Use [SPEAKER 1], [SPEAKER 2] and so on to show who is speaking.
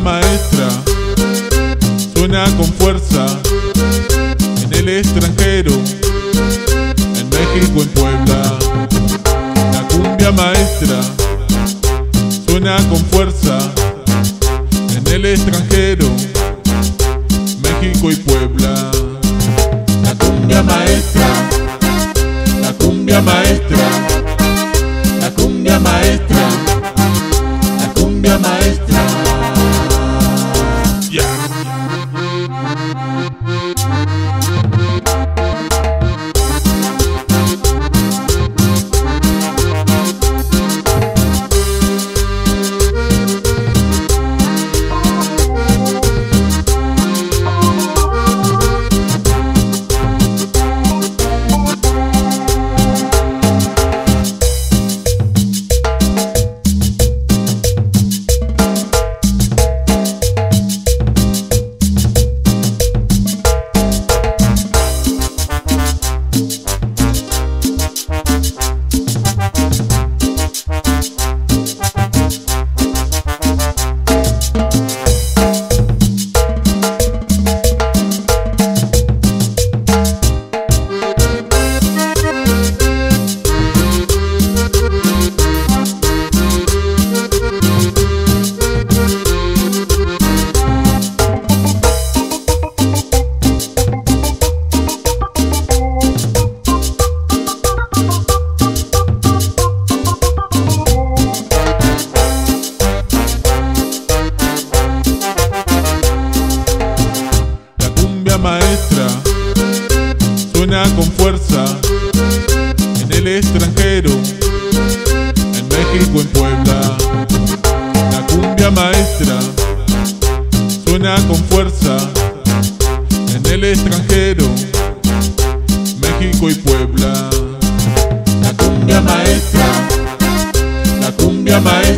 [SPEAKER 1] maestra suena con fuerza en el extranjero, en México, en Puebla. La cumbia maestra suena con fuerza en el extranjero, México y Puebla. La cumbia maestra, Bye. Maestra suena con fuerza en el extranjero, en México, en Puebla. La cumbia maestra suena con fuerza en el extranjero, México y Puebla. La cumbia maestra, la cumbia maestra.